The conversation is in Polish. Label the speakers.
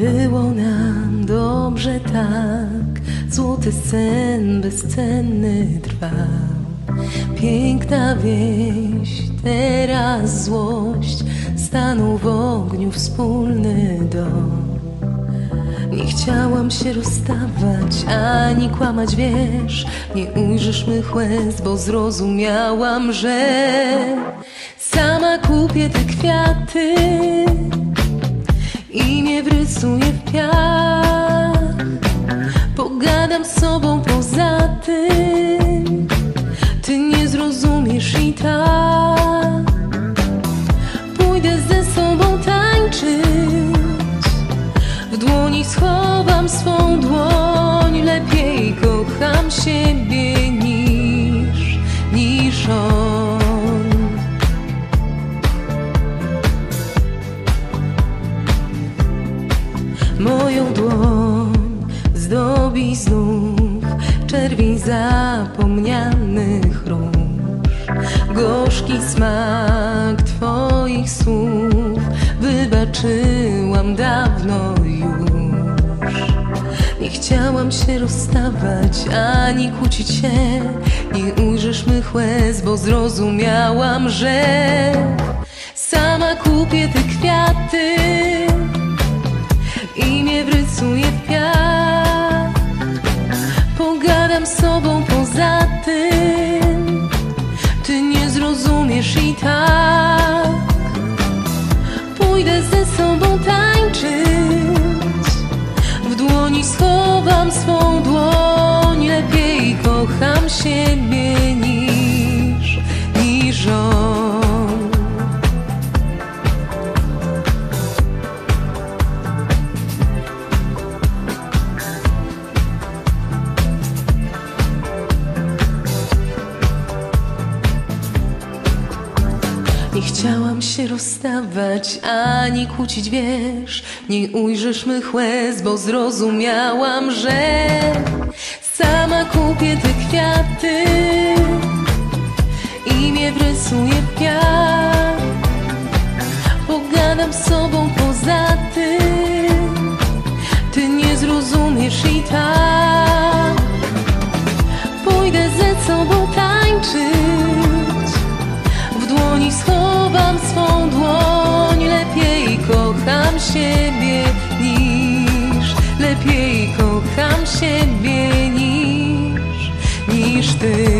Speaker 1: Było nam dobrze tak, złoty sen bezcenny trwał. Piękna wieś, teraz złość, stanął w ogniu wspólny dom. Nie chciałam się rozstawać, ani kłamać, wiesz Nie ujrzysz mych łez, bo zrozumiałam, że Sama kupię te kwiaty I nie wrysuję w piach. Pogadam z sobą poza tym. Ty nie zrozumiesz i tak. Pójdę ze sobą tańczyć. W dłoni schowam swą dłoń, lepiej kocham siebie Moją dłoń zdobi znów czerwień zapomnianych róż. Gorzki smak Twoich słów wybaczyłam dawno już. Nie chciałam się rozstawać ani kłócić się. Nie ujrzysz mych łez, bo zrozumiałam, że sama kupię te kwiaty poza tym, ty nie zrozumiesz i tak. Pójdę ze sobą tańczyć, w dłoni schowam Nie chciałam się rozstawać ani kłócić, wiesz. Nie ujrzysz mych łez, bo zrozumiałam, że Sama kupię te kwiaty. I nie wrysuję w Pogadam z sobą poza tym. Ty nie zrozumiesz i tak. Pójdę ze sobą siebie niż, lepiej kocham siebie niż, niż ty.